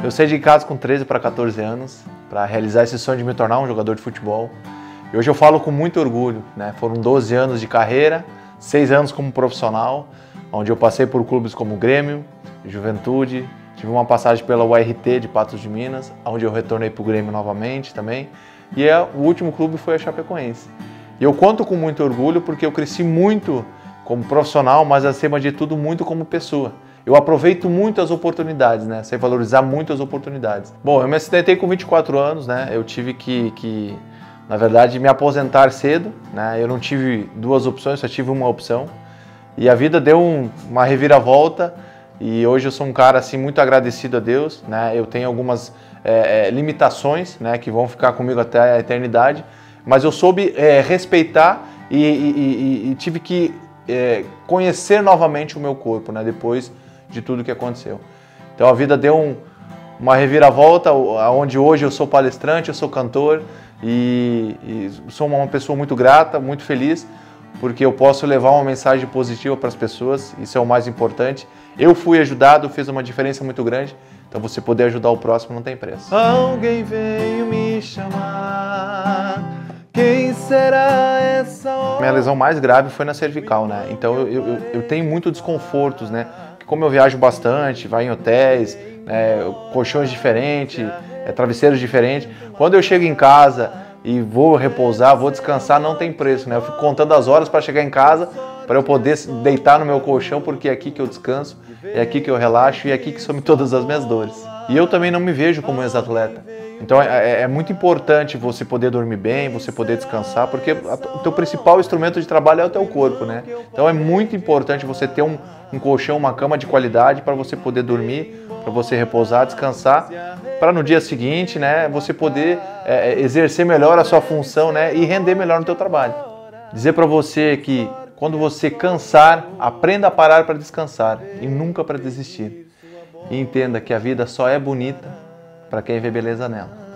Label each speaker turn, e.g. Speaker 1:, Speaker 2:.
Speaker 1: Eu saí de casa com 13 para 14 anos para realizar esse sonho de me tornar um jogador de futebol. E hoje eu falo com muito orgulho, né? Foram 12 anos de carreira, 6 anos como profissional, onde eu passei por clubes como Grêmio, Juventude, tive uma passagem pela URT de Patos de Minas, onde eu retornei para o Grêmio novamente também. E é, o último clube foi a Chapecoense. E eu conto com muito orgulho porque eu cresci muito como profissional, mas acima de tudo muito como pessoa. Eu aproveito muito as oportunidades, né? Sei valorizar muito as oportunidades. Bom, eu me acidentei com 24 anos, né? Eu tive que, que na verdade, me aposentar cedo, né? Eu não tive duas opções, só tive uma opção. E a vida deu um, uma reviravolta e hoje eu sou um cara assim muito agradecido a Deus, né? Eu tenho algumas é, limitações, né? Que vão ficar comigo até a eternidade, mas eu soube é, respeitar e, e, e, e, tive que é, conhecer novamente o meu corpo, né? Depois de tudo que aconteceu. Então a vida deu um, uma reviravolta, onde hoje eu sou palestrante, eu sou cantor e, e sou uma pessoa muito grata, muito feliz, porque eu posso levar uma mensagem positiva para as pessoas, isso é o mais importante. Eu fui ajudado, fez uma diferença muito grande, então você poder ajudar o próximo não tem preço.
Speaker 2: Alguém veio me chamar. Quem será essa hora?
Speaker 1: Minha lesão mais grave foi na cervical, né? Então eu, eu, eu tenho muito desconfortos, né? Como eu viajo bastante, vai em hotéis, é, colchões diferentes, é, travesseiros diferentes, quando eu chego em casa e vou repousar, vou descansar, não tem preço, né? Eu fico contando as horas para chegar em casa, para eu poder deitar no meu colchão, porque é aqui que eu descanso, é aqui que eu relaxo e é aqui que some todas as minhas dores. E eu também não me vejo como ex-atleta. Então é, é, é, muito importante você poder dormir bem, você poder descansar, porque o teu principal instrumento de trabalho é o teu corpo, né? Então é muito importante você ter um, um colchão, uma cama de qualidade para você poder dormir, para você repousar, descansar, para no dia seguinte, né, você poder é, é, exercer melhor a sua função, né, e render melhor no teu trabalho. Dizer para você que quando você cansar, aprenda a parar para descansar e nunca para desistir. E entenda que a vida só é bonita para quem vê beleza nela.